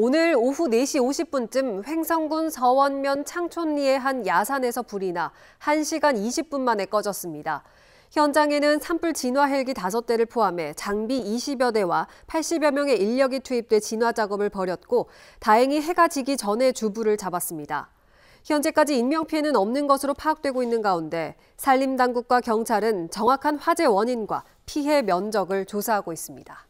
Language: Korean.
오늘 오후 4시 50분쯤 횡성군 서원면 창촌리의 한 야산에서 불이 나 1시간 20분 만에 꺼졌습니다. 현장에는 산불 진화 헬기 5대를 포함해 장비 20여 대와 80여 명의 인력이 투입돼 진화 작업을 벌였고 다행히 해가 지기 전에 주부를 잡았습니다. 현재까지 인명피해는 없는 것으로 파악되고 있는 가운데 산림당국과 경찰은 정확한 화재 원인과 피해 면적을 조사하고 있습니다.